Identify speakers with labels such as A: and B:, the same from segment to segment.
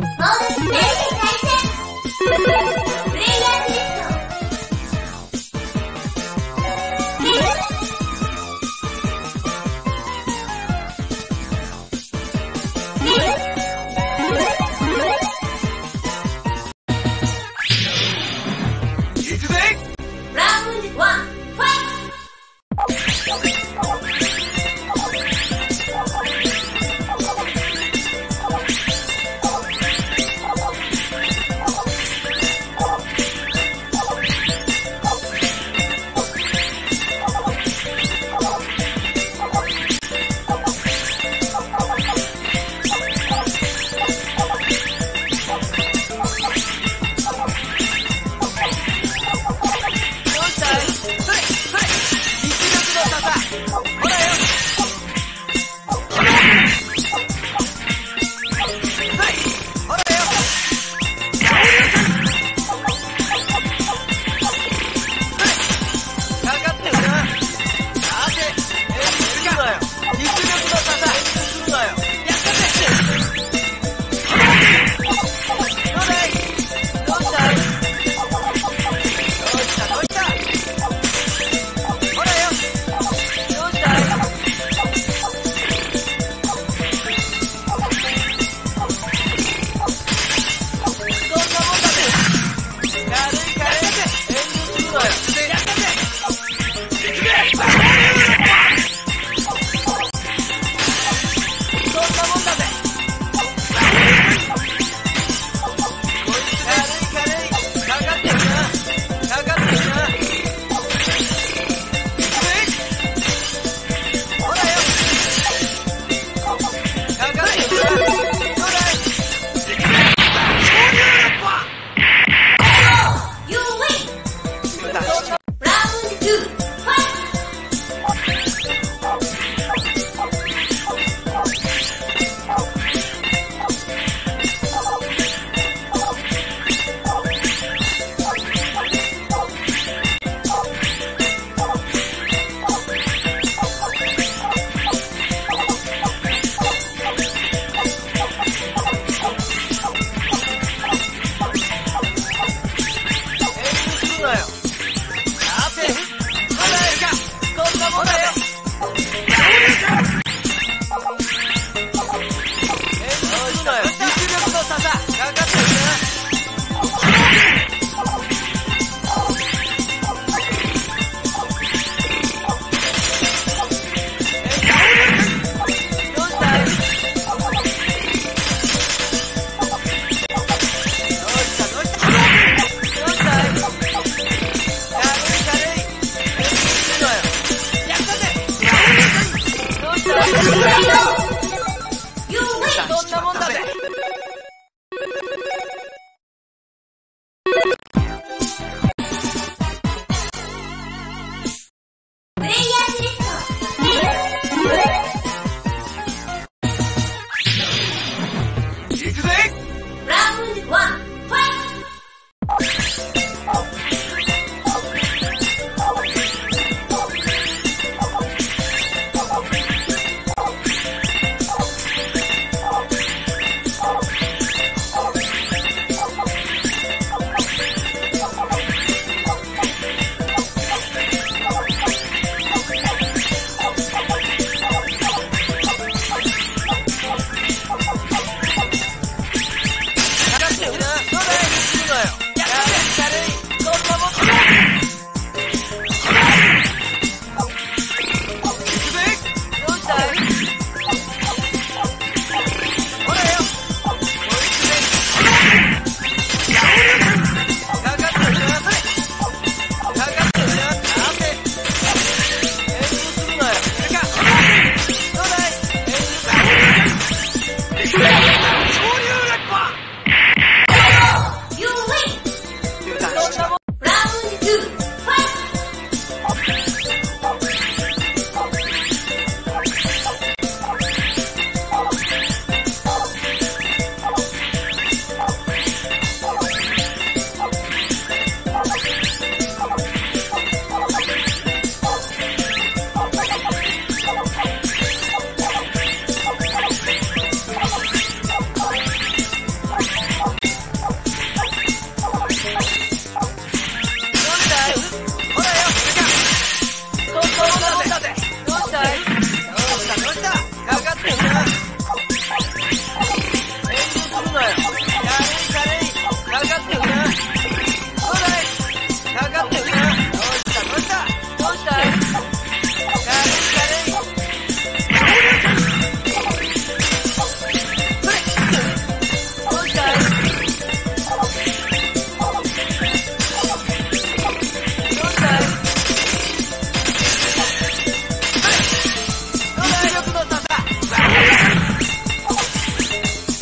A: っ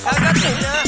A: Cagatina.